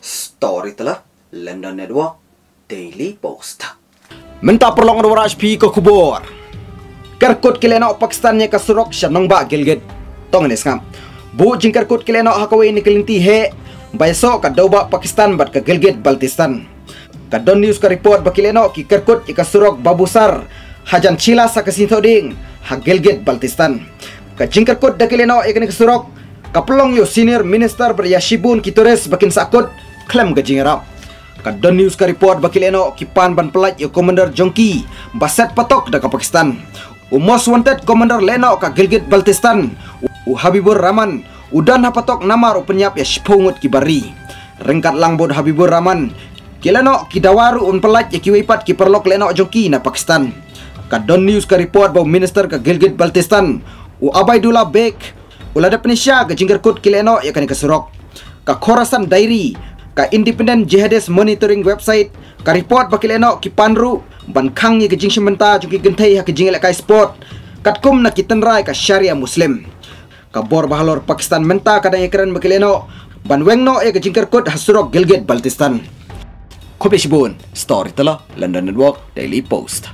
Story telah London Network Daily Post. Minta perlongan waraj pi ke kubur. Kerkut kileno Pakistan nya kasurok syanong ba gilgit. Tong ni skam. Bu jing kerkut kileno hakawe ni kelinti he. Baiso ka dauba Pakistan bat ke Gilgit Baltistan. Ka don news ka report ba kileno ki kerkut ikasurok babusar. Hajan chila sa kasinto ding ha Gilgit Baltistan. Ka jing kerkut da kileno ikani kasurok. Kapelong yo senior minister beryashibun kitores bakin sakut klem gajing rap. Kadon news ka report bakil eno kipan ban pelat yo Commander Jongki baset patok da ka Pakistan. U most wanted Commander Leno ka Gilgit Baltistan. U Habibur Rahman udan ha patok namar u penyap ya shipungut ki bari. Rengkat lang bod Habibur Rahman. Kileno ki dawaru un pelat ya kiwipat ki perlok Leno Jongki na Pakistan. Kadon news ka report bau minister ka Gilgit Baltistan. U Abaidullah Bek ulada penisya ke jinggar kut kileno ya kan kesurok. Ka Khorasan Diary ka independent jihadist monitoring website ka report bakil eno ki panru ban khang ye kijing shimenta ju ki genthai ha kijing elak sport. Kat kum na kitanrai ka sharia muslim. Ka bor bahalor pakistan menta ka dang ekran bakil eno ban wengno e kijing kerkut hasurok gilgit baltistan. Kobe Shibun, Story Tala, London Network, Daily Post.